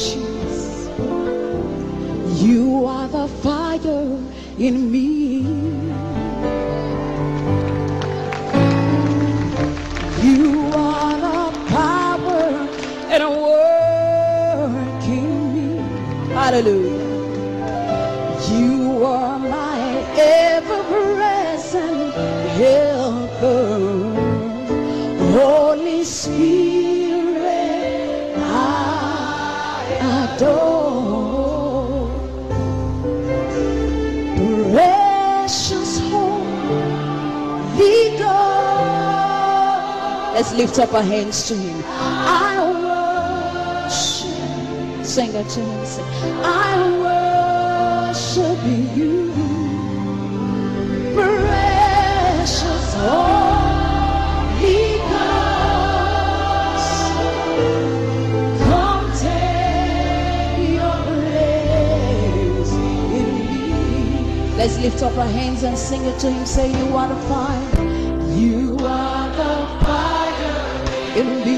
Jesus. You are the fire in me. You are the power and a work in me. Hallelujah. You are my ever-present helper. Holy Spirit, I. Precious Holy God. Let's lift up our hands to Him. I worship. Sing it to Him. Sing. I worship you. Let's lift up our hands and sing it to him. Say, You are the fire. You are the fire.